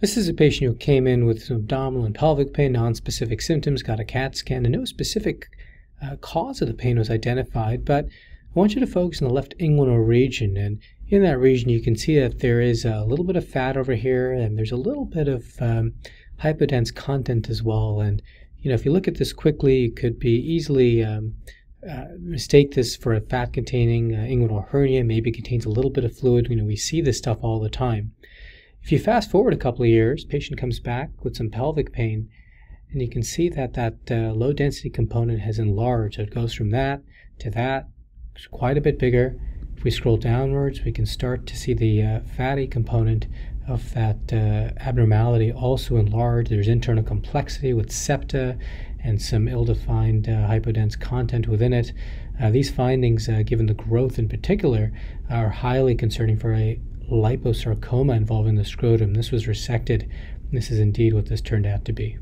This is a patient who came in with some abdominal and pelvic pain, non-specific symptoms, got a CAT scan, and no specific uh, cause of the pain was identified. But I want you to focus on the left inguinal region, and in that region you can see that there is a little bit of fat over here, and there's a little bit of um, hypodense content as well. And you know, if you look at this quickly, it could be easily um, uh, mistake this for a fat-containing uh, inguinal hernia. Maybe contains a little bit of fluid. You know, we see this stuff all the time. If you fast forward a couple of years, patient comes back with some pelvic pain, and you can see that that uh, low density component has enlarged. It goes from that to that, it's quite a bit bigger. If we scroll downwards, we can start to see the uh, fatty component of that uh, abnormality also enlarged. There's internal complexity with septa and some ill-defined uh, hypodense content within it. Uh, these findings, uh, given the growth in particular, are highly concerning for a liposarcoma involving the scrotum. This was resected. This is indeed what this turned out to be.